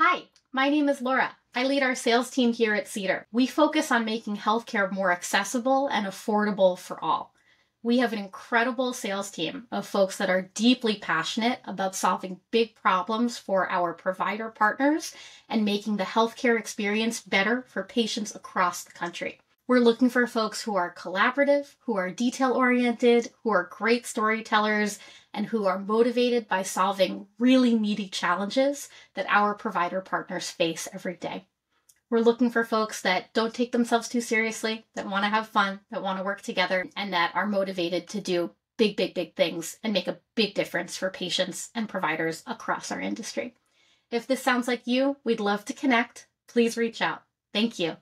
Hi, my name is Laura. I lead our sales team here at Cedar. We focus on making healthcare more accessible and affordable for all. We have an incredible sales team of folks that are deeply passionate about solving big problems for our provider partners and making the healthcare experience better for patients across the country. We're looking for folks who are collaborative, who are detail oriented, who are great storytellers, and who are motivated by solving really meaty challenges that our provider partners face every day. We're looking for folks that don't take themselves too seriously, that want to have fun, that want to work together, and that are motivated to do big, big, big things and make a big difference for patients and providers across our industry. If this sounds like you, we'd love to connect. Please reach out. Thank you.